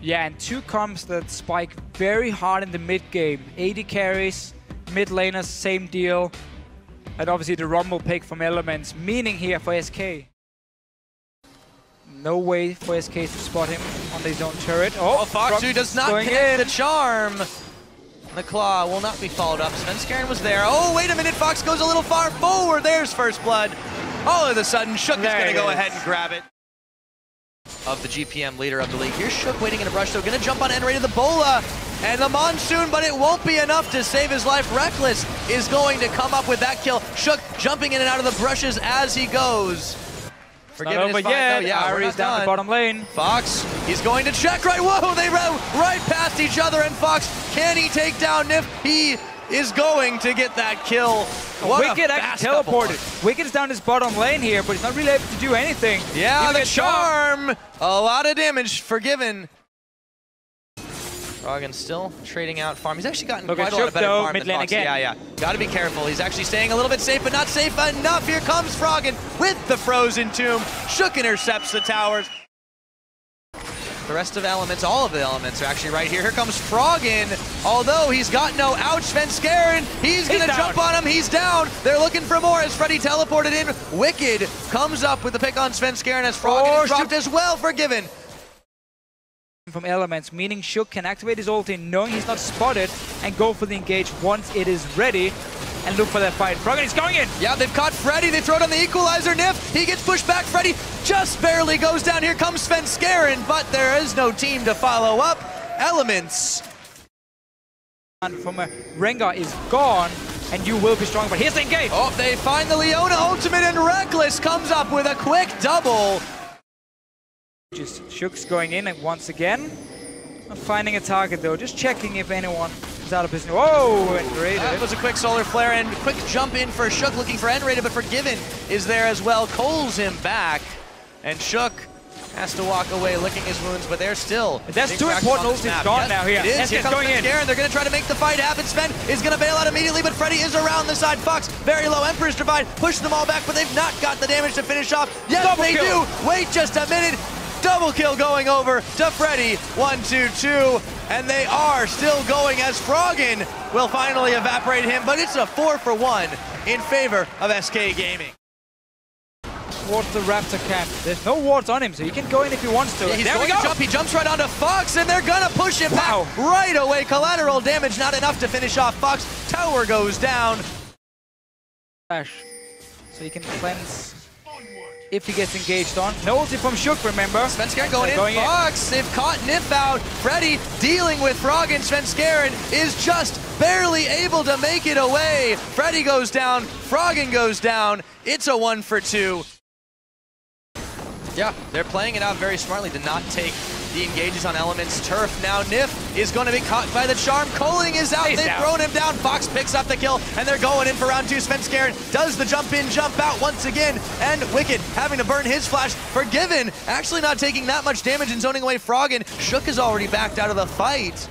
Yeah, and two comps that spike very hard in the mid game. AD carries, mid laners, same deal. And obviously the Rumble pick from Elements, meaning here for SK. No way for SK to spot him on his own turret. Oh, Oh, Fox who does not connect in. the charm. The claw will not be followed up. Svenskeren was there. Oh, wait a minute. Fox goes a little far forward. There's first blood. All of a sudden, Shook is going to go ahead and grab it. Of the GPM leader of the league. Here's Shook waiting in a brush, though. Going to jump on N-Ray to the Bola. And the Monsoon, but it won't be enough to save his life. Rekkles is going to come up with that kill. Shook jumping in and out of the brushes as he goes. Not Forgiven is over yet. though. Yeah, Ahri's down done. the bottom lane. Fox, he's going to check right. Whoa, they ran right past each other, and Fox, can he take down Nyph? He is going to get that kill. What a Wickd fast actually teleported. months. Wickd is down his bottom lane here, but he's not really able to do anything. Yeah, Even the get charm. A lot of damage forgiven. Froggen still trading out farm. He's actually gotten Look quite a lot of better though, farm mid than lane Fox. again. Yeah, yeah. Got to be careful. He's actually staying a little bit safe, but not safe enough. Here comes Froggen with the Frozen Tomb. Shook intercepts the towers. The rest of elements, all of the elements are actually right here. Here comes Froggen. Although he's got no ouch, Svenskeren. He's going to jump on him. He's down. They're looking for more as Fredy teleported in. Wickd comes up with the pick on Svenskeren as Froggen Oh, dropped as well. Forgiven. from Elements, meaning Shook can activate his ulti knowing he's not spotted and go for the engage once it is ready and look for that fight. Froggen is going in! Yeah, they've caught Fredy. They throw it on the equalizer. Nyph, he gets pushed back. Fredy just barely goes down. Here comes Svenskeren, but there is no team to follow up. Elements. And from a Rengar is gone and you will be strong, but here's the engage! Oh, they find the Leona ultimate, and Rekkles comes up with a quick double. Just Shook's going in and once again. Not finding a target though, just checking if anyone is out of position. Whoa! And raided That it. was a quick solar flare and quick jump in for Shook looking for nRated, but Forgiven is there as well. Coles him back, and Shook has to walk away licking his wounds, but they're still. That's too important. Ulti's map. gone Yes, now here. It is. Here comes going in. They're going to try to make the fight happen. Sven is going to bail out immediately, but Fredy is around the side. Fox, very low. Emperor's Divide, push them all back, but they've not got the damage to finish off. Yes, Double they kill. do. Wait just a minute. Double kill going over to Fredy. One, two, two. And they are still going as Froggen will finally evaporate him, but it's a four for one in favor of SK Gaming. towards the Raptor camp. There's no wards on him, so he can go in if he wants to. Yeah, he's there going we go! to jump. He jumps right onto Fox, and they're gonna push him Wow. back right away. Collateral damage, not enough to finish off Fox. Tower goes down. Flash. So he can cleanse if he gets engaged on. No ulti from Shook, remember? Svenskeren going, They're going in. in. Fox, they've caught Nyph out. Fredy dealing with Frog and Svenskeren is just barely able to make it away. Fredy goes down. Froggen goes down. It's a one for two. Yeah, they're playing it out very smartly to not take the engages on elements. Turf now. Nyph is going to be caught by the charm. Coling is out. He's They've down. thrown him down. Fox picks up the kill, and they're going in for round two. Svenskeren does the jump in, jump out once again, and Wickd having to burn his flash. Forgiven, actually not taking that much damage and zoning away Froggen. Shook is already backed out of the fight.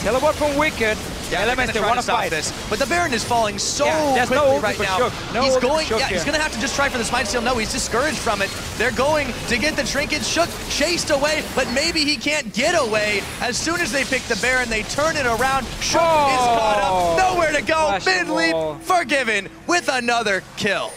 Teleport from Wickd. Yeah, Elements, they want to to stop fight. this. But the Baron is falling so Yeah, there's no quickly right now. Shook. No he's going, yeah, he's gonna have to just try for the Smite Steal. No, he's discouraged from it. They're going to get the trinkets. Shook chased away, but maybe he can't get away. As soon as they pick the Baron, they turn it around. Shook Oh. is caught up. Oh, Nowhere to go. Flash the Mid leap, forgiven with another kill.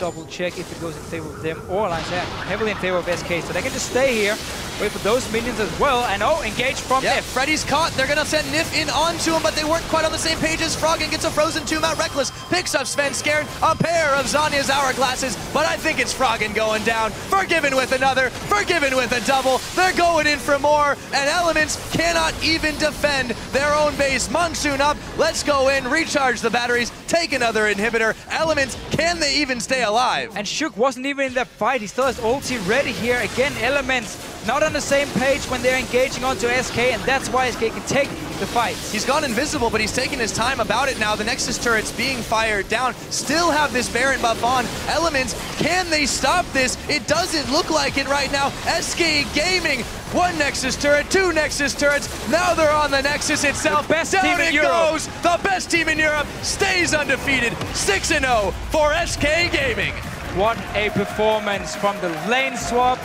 Double check if it goes in favor of them or Alliance yeah, heavily in favor of SK. So they can just stay here, wait for those minions as well, and oh, engage from Yeah, Nyph. Fredy's caught. They're gonna send Nyph in onto him, but they weren't quite on the same page as Froggen gets a frozen tomb out. Rekkles picks up Sven Svenskeren, a pair of Zhonya's hourglasses, but I think it's Froggen going down. Forgiven with another, forgiven with a double. They're going in for more, and Elements cannot even defend their own base. Monsoon up. Let's go in, recharge the batteries, take another inhibitor. Elements, can they even stay alive? And Shook wasn't even in that fight. He still has ulti ready here. Again, Elements not on the same page when they're engaging onto SK, and that's why SK can take the fight. He's gone invisible, but he's taking his time about it now. The Nexus turret's being fired down. Still have this Baron buff on. Elements, can they stop this? It doesn't look like it right now. SK Gaming, one Nexus turret, two Nexus turrets. Now they're on the Nexus itself. The best down team in Europe. goes. The best team in Europe stays undefeated. 6-0 for SK Gaming. What a performance from the lane swap.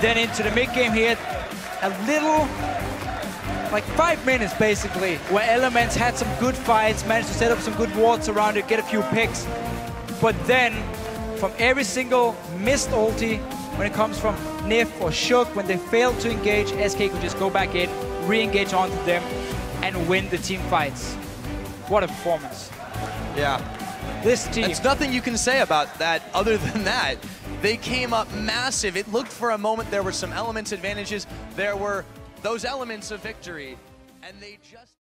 then into the mid game here, a little, like five minutes basically, where Elements had some good fights, managed to set up some good wards around it, get a few picks. But then, from every single missed ulti, when it comes from Nyph or Shook, when they fail to engage, SK could just go back in, re-engage onto them, and win the team fights. What a performance. Yeah. This team. There's nothing you can say about that other than that. They came up massive. It looked for a moment there were some elements advantages. There were those elements of victory, and they just...